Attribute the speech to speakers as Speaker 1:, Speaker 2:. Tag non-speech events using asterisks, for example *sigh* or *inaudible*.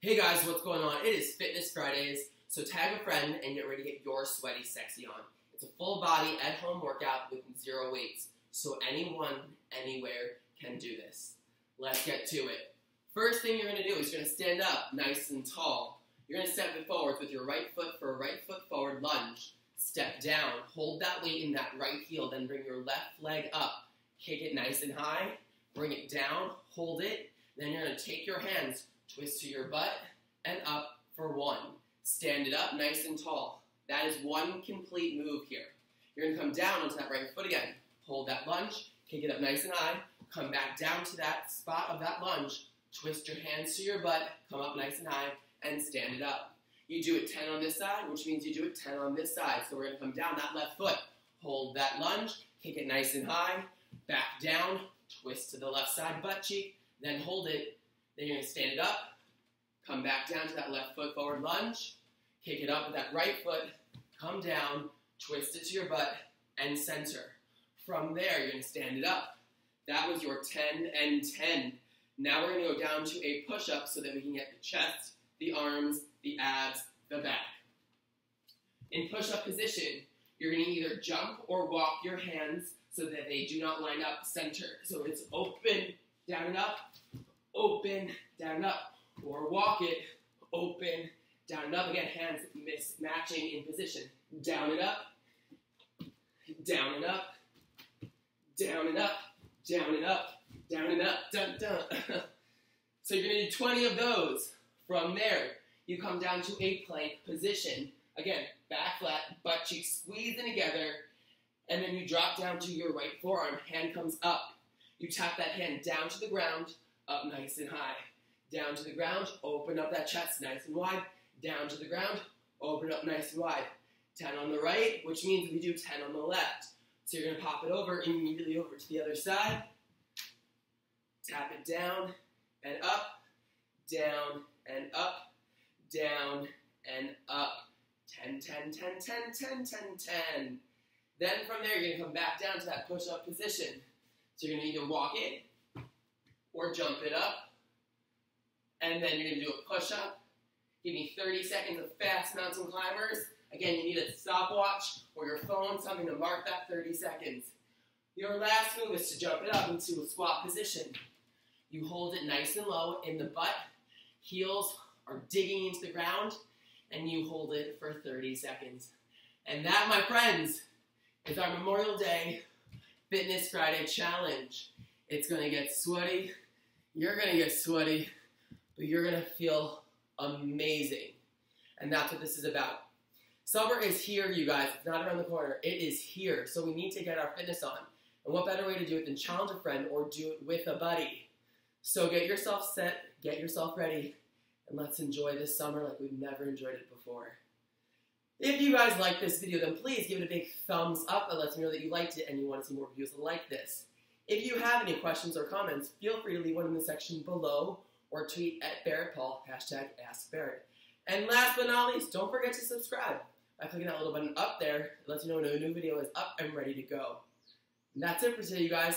Speaker 1: Hey guys, what's going on? It is Fitness Fridays, so tag a friend and get ready to get your sweaty sexy on. It's a full body at home workout with zero weights, so anyone, anywhere can do this. Let's get to it. First thing you're going to do is you're going to stand up nice and tall. You're going to step it forwards with your right foot for a right foot forward lunge. Step down, hold that weight in that right heel, then bring your left leg up. Kick it nice and high, bring it down, hold it, then you're going to take your hands, twist to your butt, and up for one. Stand it up nice and tall. That is one complete move here. You're to come down onto that right foot again. Hold that lunge, kick it up nice and high, come back down to that spot of that lunge, twist your hands to your butt, come up nice and high, and stand it up. You do it 10 on this side, which means you do it 10 on this side. So we're to come down that left foot, hold that lunge, kick it nice and high, back down, twist to the left side butt cheek, then hold it. Then you're going to stand it up, come back down to that left foot forward lunge, kick it up with that right foot, come down, twist it to your butt, and center. From there, you're going to stand it up. That was your 10 and 10. Now we're going to go down to a push-up so that we can get the chest, the arms, the abs, the back. In push-up position, you're going to either jump or walk your hands so that they do not line up center. So it's open, down and up, open, down and up. Or walk it, open, down and up. Again, hands mismatching in position. Down and up, down and up, down and up, down and up, down and up, dun dun. *laughs* so you're gonna do 20 of those. From there, you come down to a plank position. Again, back flat, butt cheeks squeezing together, and then you drop down to your right forearm. Hand comes up. You tap that hand down to the ground, up nice and high. Down to the ground, open up that chest nice and wide. Down to the ground, open up nice and wide. 10 on the right, which means we do 10 on the left. So you're to pop it over immediately over to the other side. Tap it down and up, down and up, down and up. 10, 10, 10, 10, 10, 10, 10. Then from there, you're to come back down to that push-up position. So you're going to either walk it or jump it up. And then you're going to do a push-up. Give me 30 seconds of fast mountain climbers. Again, you need a stopwatch or your phone, something to mark that 30 seconds. Your last move is to jump it up into a squat position. You hold it nice and low in the butt. Heels are digging into the ground, and you hold it for 30 seconds. And that, my friends, is our Memorial Day Fitness Friday challenge. It's to get sweaty. You're to get sweaty, but you're to feel amazing. And that's what this is about. Summer is here, you guys. It's not around the corner. It is here. So we need to get our fitness on. And what better way to do it than challenge a friend or do it with a buddy? So get yourself set, get yourself ready, and let's enjoy this summer like we've never enjoyed it before. If you guys like this video, then please give it a big thumbs up. That lets me know that you liked it and you want to see more videos like this. If you have any questions or comments, feel free to leave one in the section below or tweet at Barrett Pall, hashtag Ask AskBarrett. And last but not least, don't forget to subscribe by clicking that little button up there. It lets you know when a new video is up and ready to go. And that's it for today, you guys.